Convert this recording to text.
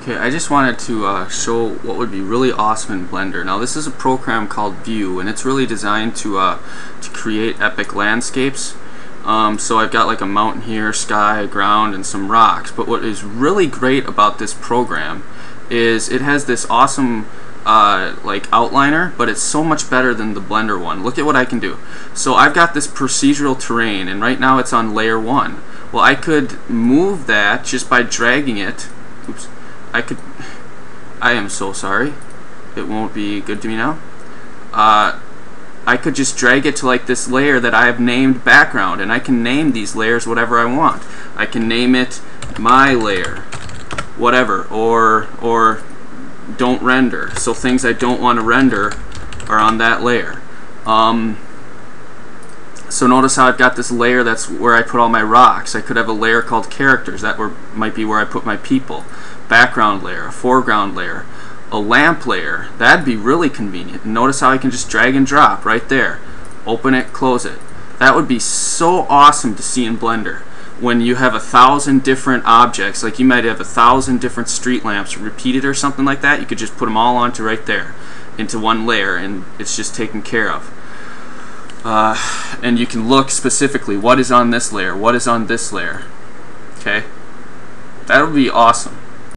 Okay, I just wanted to uh, show what would be really awesome in Blender. Now this is a program called Vue and it's really designed to, uh, to create epic landscapes. Um, so I've got like a mountain here, sky, ground, and some rocks. But what is really great about this program is it has this awesome uh, like outliner, but it's so much better than the Blender one. Look at what I can do. So I've got this procedural terrain, and right now it's on layer one. Well, I could move that just by dragging it. Oops. I could. I am so sorry. It won't be good to me now. Uh, I could just drag it to like this layer that I have named background, and I can name these layers whatever I want. I can name it my layer, whatever, or or don't render. So things I don't want to render are on that layer. Um, so notice how I've got this layer that's where I put all my rocks. I could have a layer called characters. That were, might be where I put my people. Background layer, a foreground layer, a lamp layer. That'd be really convenient. Notice how I can just drag and drop right there. Open it, close it. That would be so awesome to see in Blender when you have a thousand different objects, like you might have a thousand different street lamps repeated or something like that, you could just put them all onto right there into one layer and it's just taken care of. Uh, and you can look specifically what is on this layer, what is on this layer. Okay? That would be awesome.